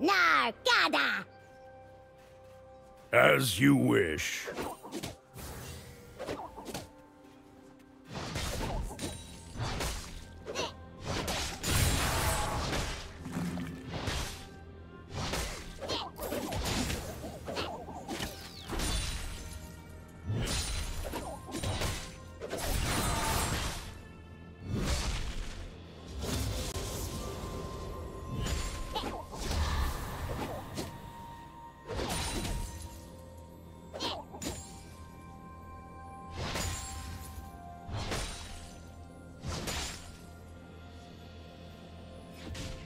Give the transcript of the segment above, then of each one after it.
Nargada! As you wish. you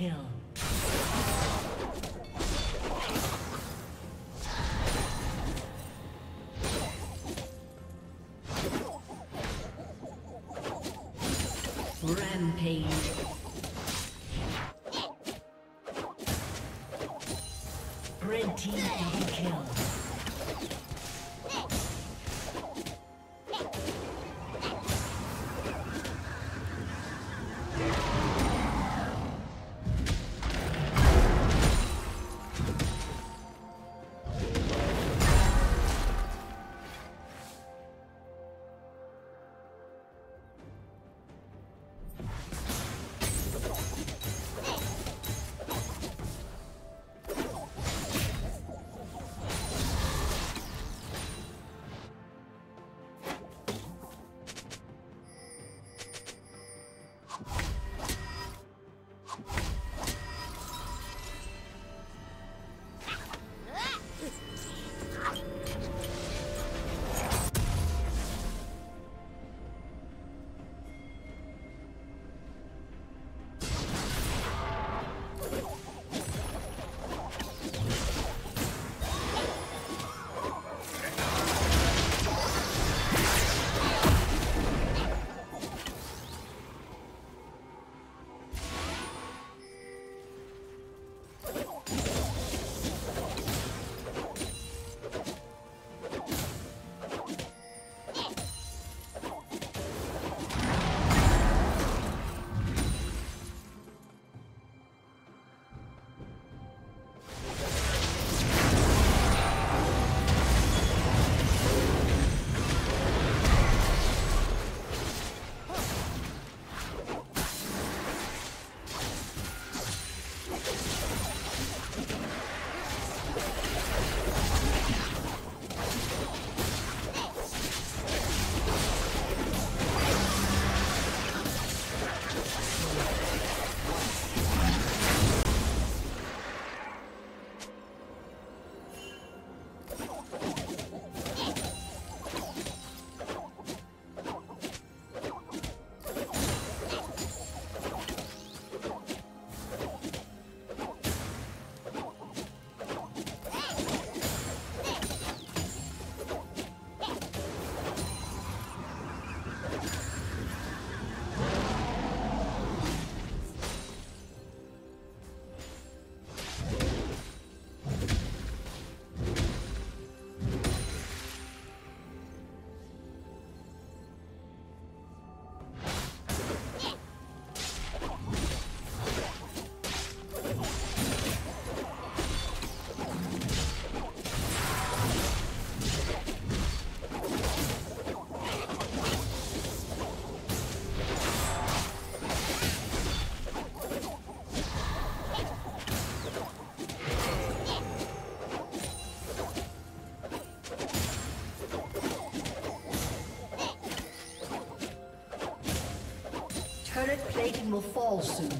Kill. Rampage. Will fall soon.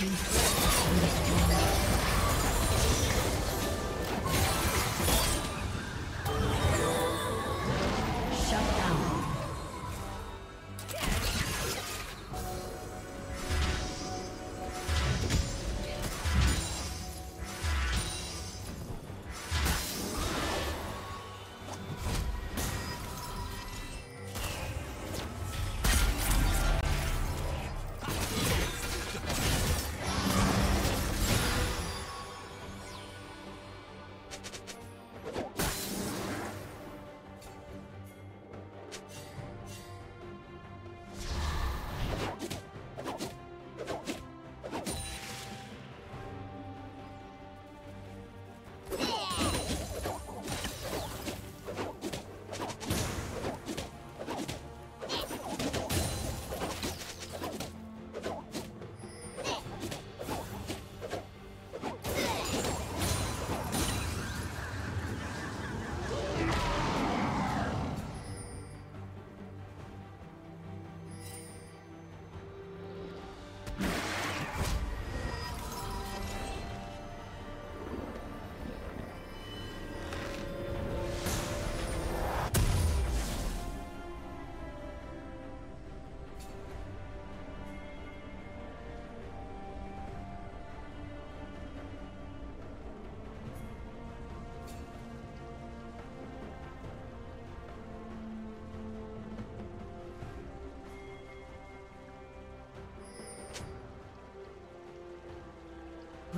Thank you.